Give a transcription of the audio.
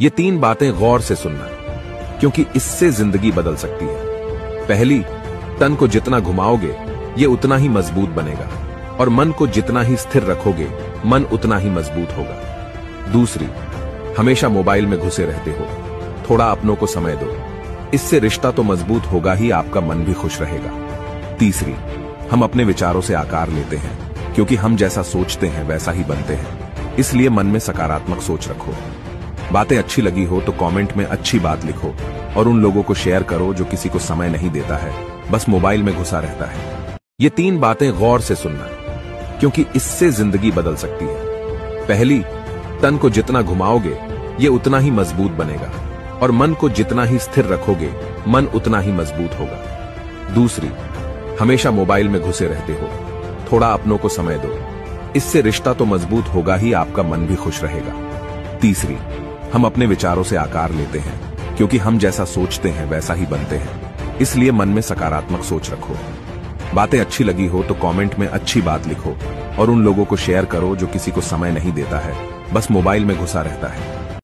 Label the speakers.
Speaker 1: ये तीन बातें गौर से सुनना, क्योंकि इससे ज़िंदगी बदल सकती है। पहली, तन को जितना घुमाओगे, ये उतना ही मज़बूत बनेगा, और मन को जितना ही स्थिर रखोगे, मन उतना ही मज़बूत होगा। दूसरी, हमेशा मोबाइल में घुसे रहते हो, थोड़ा अपनों को समय दो, इससे रिश्ता तो मज़बूत होगा ही, आपका मन भी खुश रहेगा। तीसरी, हम अपने विचारों से आकार लेते हैं, क्योंकि हम जैसा सोचते हैं, वैसा ही बनते हैं, इसलिए मन में सकारात्मक सोच रखो। बातें अच्छी लगी हो तो कमेंट में अच्छी बात लिखो और उन लोगों को शेयर करो जो किसी को समय नहीं देता है। बस मोबाइल में घुसा रहता है। ये तीन बातें गौर से सुनना, क्योंकि इससे ज़िंदगी बदल सकती है। पहली, तन को जितना घुमाओगे, ये उतना ही मज़बूत बनेगा। और मन को जितना ही स्थिर रखोगे, मन उतना ही मज़बूत होगा। दूसरी, हमेशा मोबाइल में घुसे रहते हो। थोड़ा अपनों को समय दो। इससे रिश्ता तो मज़बूत होगा ही, आपका मन भी खुश रहेगा। तीसरी हम अपने विचारों से आकार लेते हैं, क्योंकि हम जैसा सोचते हैं, वैसा ही बनते हैं। इसलिए मन में सकारात्मक सोच रखो। बातें अच्छी लगी हो तो कमेंट में अच्छी बात लिखो, और उन लोगों को शेयर करो जो किसी को समय नहीं देता है, बस मोबाइल में घुसा रहता है।